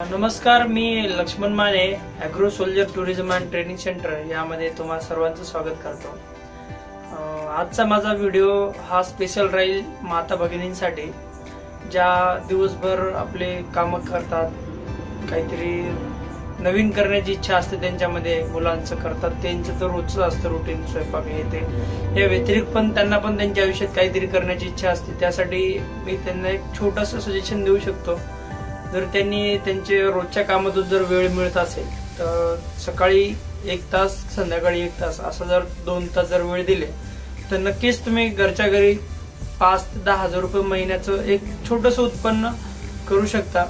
नमस्कार मी Laxman Mane agro soldier tourism and training centre यामध्ये तुम्हा सर्वांचं स्वागत करतो. आजचा माझा व्हिडिओ हा स्पेशल राहील माता भगिनींसाठी ज्या दिवसभर आपले कामं करतात काहीतरी नवीन करण्याची इच्छा असते त्यांच्यामध्ये मुलांचं करतात त्यांचं तर रोजच असतं रुटीन स्वयंपाक हे ते. या व्यतिरिक्त पण त्यांना पण त्यांच्या आयुष्यात काहीतरी करण्याची इच्छा असते त्यासाठी मी त्यांना एक छोटंसं सजेशन देऊ शकतो. जर त्यांनी त्यांचे रोजच्या कामातून जर वेळ मिळत असेल तर सकाळी एक तास संध्याकाळी एक तास असं जर दोन तास जर वेळ दिले तर नक्कीच तुम्ही घरच्या घरी पाच ते दहा हजार रुपये महिन्याचं एक छोटस उत्पन्न करू शकता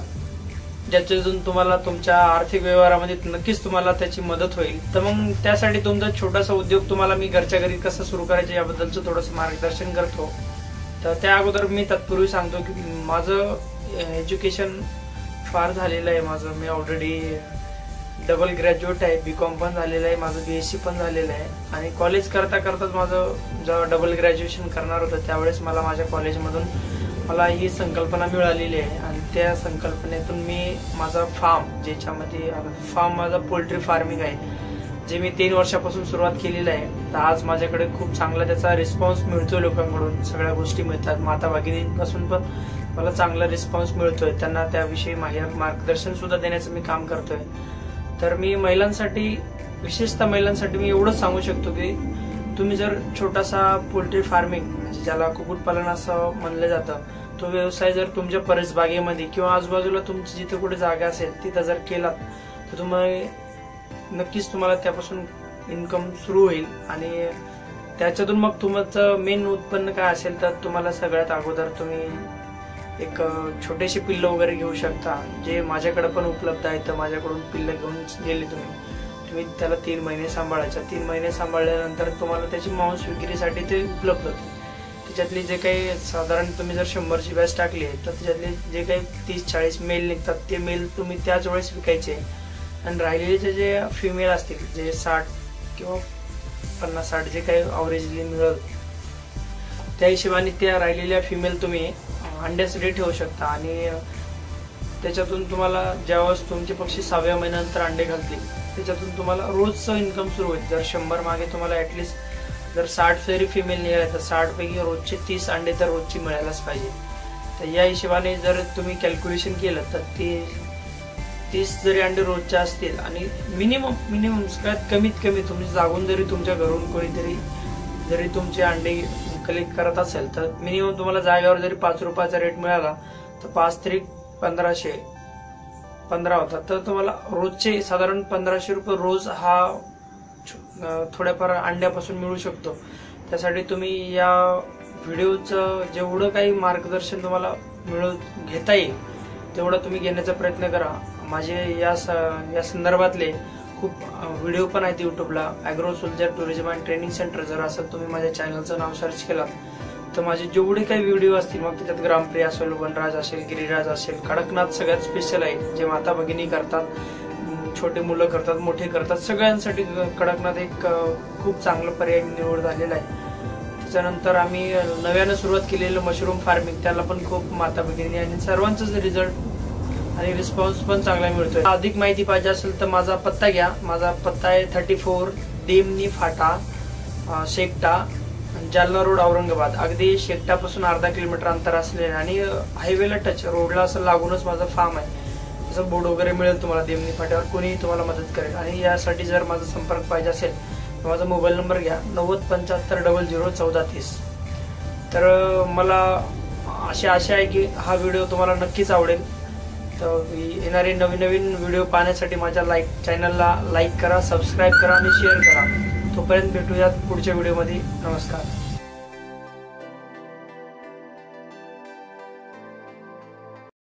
ज्याच्यातून तुम्हाला तुमच्या आर्थिक व्यवहारामध्ये नक्कीच तुम्हाला त्याची मदत होईल. तर मग त्यासाठी तुमचा छोटासा उद्योग तुम्हाला मी घरच्या घरी कसं सुरू करायचं याबद्दलचं थोडंसं मार्गदर्शन करतो. तर त्या अगोदर मी तत्पूर्वी सांगतो की माझं एज्युकेशन फार झालेलं आहे माझं. मी ऑलरेडी डबल ग्रॅज्युएट आहे बी कॉम पण झालेलं आहे माझं बी एस सी पण झालेलं आहे. आणि कॉलेज करता करताच माझं जेव्हा डबल ग्रॅज्युएशन करणार होतं त्यावेळेस मला माझ्या कॉलेजमधून मला ही संकल्पना मिळालेली आहे. आणि त्या संकल्पनेतून मी माझा फार्म ज्याच्यामध्ये फार्म माझा पोल्ट्री फार्मिंग आहे. जे मी तीन वर्षापासून सुरुवात केलेलं आहे तर आज माझ्याकडे खूप चांगला त्याचा रिस्पॉन्स मिळतोय लोकांकडून. सगळ्या गोष्टी मिळतात. माता भगिनींपासून पण मला चांगला रिस्पॉन्स मिळतोय. त्यांना त्याविषयी माहिती मार्गदर्शन सुद्धा देण्याचं मी काम करतोय. तर मी महिलांसाठी विशेषतः महिलांसाठी मी एवढंच सांगू शकतो की तुम्ही जर छोटासा पोल्ट्री फार्मिंग म्हणजे ज्याला कुक्कुटपालन असं म्हणलं जातं तो व्यवसाय जर तुमच्या परसबागेमध्ये किंवा आजूबाजूला तुमची जिथे कुठे जागा असेल तिथं जर केलात तर तुम्ही नक्कीच तुम्हाला त्यापासून इन्कम सुरू होईल. आणि त्याच्यातून मग तुमचं मेन उत्पन्न काय असेल तर तुम्हाला सगळ्यात अगोदर तुम्ही एक छोटेशी पिल्लं वगैरे घेऊ शकता जे माझ्याकडे पण उपलब्ध आहे तर माझ्याकडून पिल्लं घेऊन गेले तुम्ही. तुम्ही त्याला तीन महिने सांभाळायचं. तीन महिने सांभाळल्यानंतर तुम्हाला त्याची मांस विक्रीसाठी ते उपलब्ध होते त्याच्यातली जे काही साधारण तुम्ही जर शंभरची बॅच टाकली तर त्याच्यातले जे काही तीस चाळीस मेल निघतात ते मेल तुम्ही त्याच वेळेस विकायचे. आणि राहिलेले जे फिमेल असतील जे साठ किंवा पन्नास साठ जे काही अवरेजली मिळत त्या हिशोबाने त्या राहिलेल्या फिमेल तुम्ही अंड्यासाठी ठेवू शकता. आणि त्याच्यातून तुम्हाला ज्यावेळेस तुमचे पक्षी सहाव्या महिन्यानंतर अंडे घालतील त्याच्यातून तुम्हाला रोजचं इन्कम सुरू होईल. जर शंभर मागे तुम्हाला ॲटलिस्ट जर साठ जरी फिमेल निघाल्या तर साठपैकी रोजचे तीस अंडे तर रोजची मिळायलाच पाहिजे. तर या हिशोबाने जर तुम्ही कॅल्क्युलेशन केलं तर ते तीस जरी अंडे रोजच्या असतील आणि मिनिमम मिनिमम सगळ्यात कमीत कमी तुम्ही जागून जरी तुमच्या घरून कोणीतरी जरी तुमचे अंडे कलेक्ट करत असेल तर मिनिमम तुम्हाला जागेवर जरी पाच रुपयाचा रेट मिळाला तर पाच तरी पंधराशे पंधरा होता तर तुम्हाला रोजचे साधारण पंधराशे रुपये रोज हा थोड्याफार अंड्यापासून मिळू शकतो. त्यासाठी तुम्ही या व्हिडिओचं जेवढं काही मार्गदर्शन तुम्हाला मिळू घेता येईल तेवढं तुम्ही घेण्याचा प्रयत्न करा. माझे या या संदर्भातले खूप व्हिडिओ पण आहेत युट्यूबला agro soldier tourism and training centre जर असं तुम्ही माझ्या चॅनलचं नाव सर्च केलं तर माझे जेवढे काही व्हिडिओ असतील मग त्याच्यात ग्रामप्रिय असेल वनराज असेल गिरिराज असेल कडकनाथ सगळ्यात स्पेशल आहे जे माता भगिनी करतात छोटे मुलं करतात मोठे करतात सगळ्यांसाठी कडकनाथ एक खूप चांगलं पर्याय निवड झालेला आहे. त्याच्यानंतर आम्ही नव्यानं सुरुवात केलेलं मशरूम फार्मिंग त्याला पण खूप माता भगिनी आणि सर्वांचाच रिझल्ट आणि रिस्पॉन्स पण चांगला मिळतोय. अधिक माहिती पाहिजे असेल तर माझा पत्ता घ्या. माझा पत्ता आहे thirty four Demni Phata Shekta Jalna road Aurangabad. अगदी शेकटापासून अर्धा किलोमीटर अंतर असलेले आणि हायवेला टच रोडला असं लागूनच माझा फार्म आहे. त्याचं बोर्ड वगैरे मिळेल तुम्हाला देमनी फाट्यावर. कोणीही तुम्हाला मदत करेल. आणि यासाठी जर माझा संपर्क पाहिजे असेल तर माझा मोबाईल नंबर घ्या. नव्वद पंच्याहत्तर डबल झिरो चौदा तीस. तर मला अशी आशा आहे की हा व्हिडिओ तुम्हाला नक्कीच आवडेल. तर येणारे नवीन नवीन व्हिडिओ पाहण्यासाठी माझ्या लाईक चॅनलला लाईक करा सबस्क्राईब करा आणि शेअर करा. तोपर्यंत भेटूयात पुढच्या व्हिडिओमध्ये नमस्कार.